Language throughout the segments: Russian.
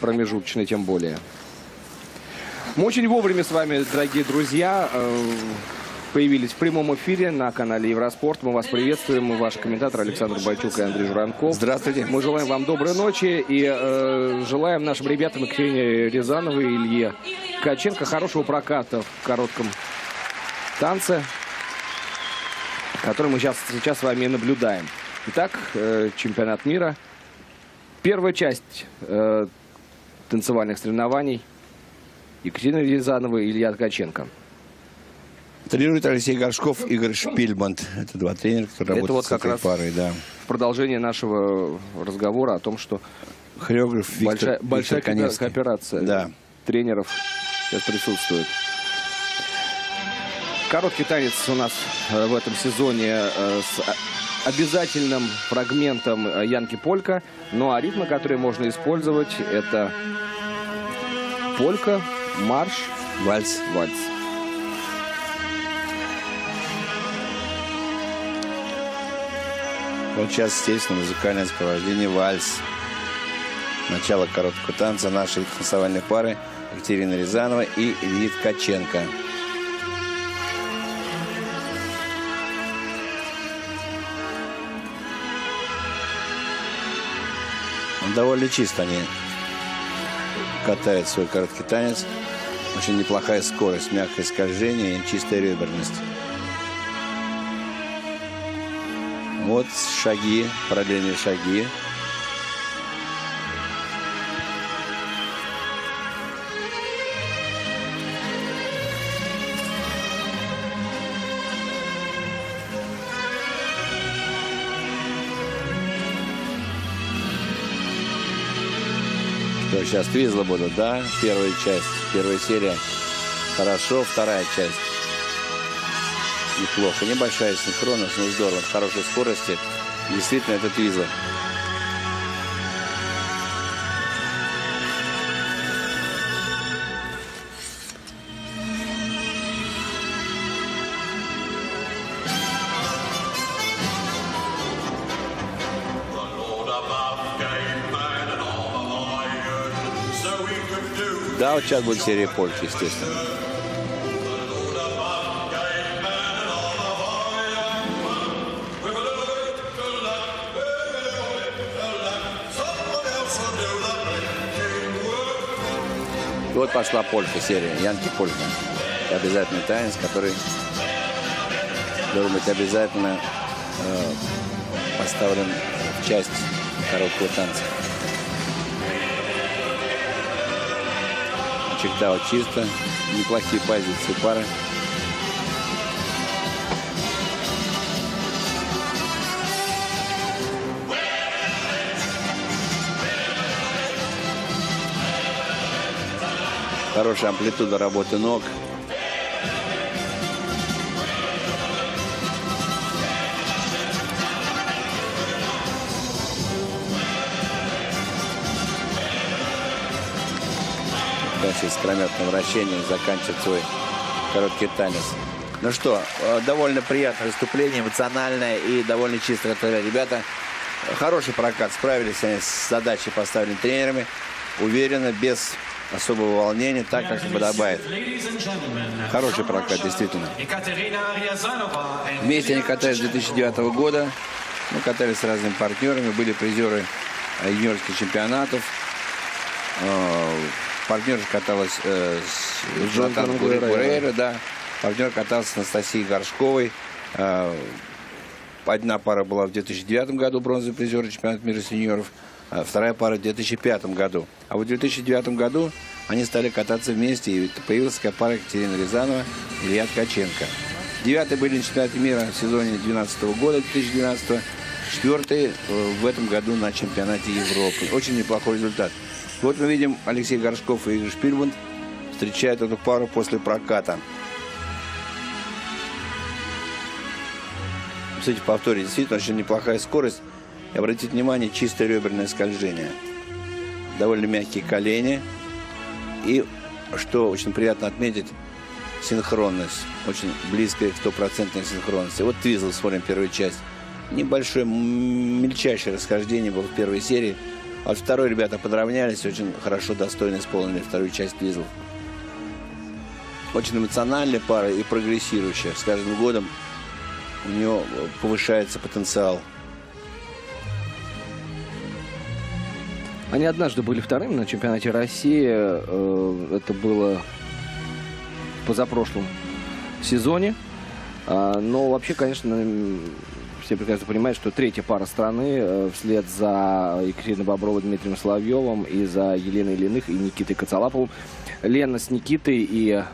промежуточной тем более. Мы очень вовремя с вами, дорогие друзья, э, появились в прямом эфире на канале Евроспорт. Мы вас приветствуем. Мы ваши комментаторы Александр Бойчук и Андрей Журанков. Здравствуйте. Мы желаем вам доброй ночи и э, желаем нашим ребятам Екатерине Рязановой и Илье Каченко хорошего проката в коротком танце, который мы сейчас, сейчас с вами наблюдаем. Итак, э, чемпионат мира. Первая часть э, танцевальных соревнований. Екатерина Рязанова и Илья Ткаченко. Тренирует Алексей Горшков, Игорь Шпильмонт. Это два тренера, которые Это работают вот с как этой раз парой, да. В продолжение нашего разговора о том, что Хореограф Виктор, большая, Виктор большая Коневский. кооперация Да. тренеров сейчас присутствует. Короткий танец у нас э, в этом сезоне э, с обязательным фрагментом э, Янки Полька. Ну а ритмы, которые можно использовать, это полька, марш, Вальс. вальс. Вот сейчас, естественно, музыкальное сопровождение вальс. Начало короткого танца нашей танцевальной пары Екатерина Рязанова и Ильи Ткаченко. Довольно чисто они катают свой короткий танец. Очень неплохая скорость, мягкое скольжение и чистая реберность. Вот шаги, параллельные шаги. Сейчас твизлы будут, да? Первая часть, первая серия. Хорошо, вторая часть. Неплохо. Небольшая синхронность, но здорово. Хорошей скорости. Действительно, это твизлы. Да, вот сейчас будет серия польки, естественно. Вот пошла полька серия, Янки Полька. Обязательный танец, который должен быть обязательно э, поставлен в часть короткого танца. Чектау чисто, неплохие позиции пары. Хорошая амплитуда работы ног. Дальше искрометным вращением заканчивает свой короткий танец. Ну что, э, довольно приятное выступление, эмоциональное и довольно чисто готовили ребята. Хороший прокат, справились они с задачей, поставленной тренерами. Уверенно, без особого волнения, так, как и подобает. Хороший прокат, действительно. Вместе они катались с 2009 года. Мы катались с разными партнерами, были призеры э, юниорских чемпионатов. Партнер каталась э, с Гурейра. Гурейра, да. Партнер катался с Анастасией Горшковой. Э, Одна пара была в 2009 году бронзовый призер чемпионата мира сеньоров, а вторая пара в 2005 году. А вот в 2009 году они стали кататься вместе, и появилась такая пара Екатерина Рязанова и Илья Ткаченко. Девятые были на чемпионате мира в сезоне 2012 года, 2012 Четвертые э, в этом году на чемпионате Европы. Очень неплохой результат. Вот мы видим Алексей Горшков и Игорь Шпильман встречают эту пару после проката. Кстати, повторить, действительно очень неплохая скорость. И обратите внимание, чистое реберное скольжение. Довольно мягкие колени. И, что очень приятно отметить, синхронность. Очень близкая к стопроцентной синхронности. Вот Твизл, смотрим первую часть. Небольшое, мельчайшее расхождение было в первой серии. От второй ребята подравнялись, очень хорошо, достойно исполнили вторую часть дизел. Очень эмоциональная пара и прогрессирующая. С каждым годом у нее повышается потенциал. Они однажды были вторыми на чемпионате России. Э, Это было позапрошлом сезоне. А, Но вообще, конечно, все прекрасно понимают, что третья пара страны э, вслед за Екатериной Бобровой, Дмитрием Соловьевым и за Еленой Ильиных и Никитой Коцалаповым. Лена с Никитой и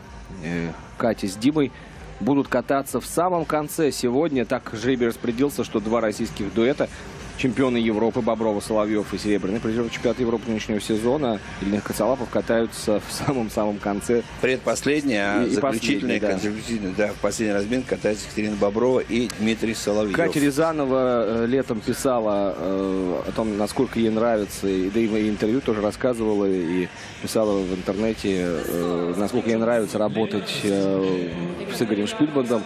э, Катя с Димой будут кататься в самом конце сегодня. Так жребий распорядился, что два российских дуэта чемпионы Европы Боброва, Соловьев и серебряный призер чемпионата Европы нынешнего сезона Ильиных Коцалапов катаются в самом-самом конце. Предпоследний, а И- и заключительный, последний, да. заключительный, да, в последний размин катается Екатерина Боброва и Дмитрий Соловьев. Катя Рязанова э, летом писала э, о том, насколько ей нравится, и, да и в интервью тоже рассказывала и писала в интернете, э, насколько ей нравится работать э, с Игорем Шпильбандом,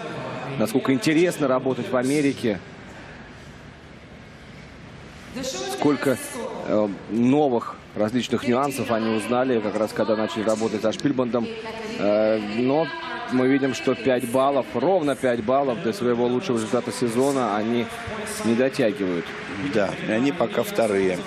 насколько интересно работать в Америке, сколько э, новых различных нюансов они узнали, как раз когда начали работать со Шпильбандом. Э, но мы видим, что 5 баллов, ровно 5 баллов до своего лучшего результата сезона они не дотягивают. Да, и они пока вторые.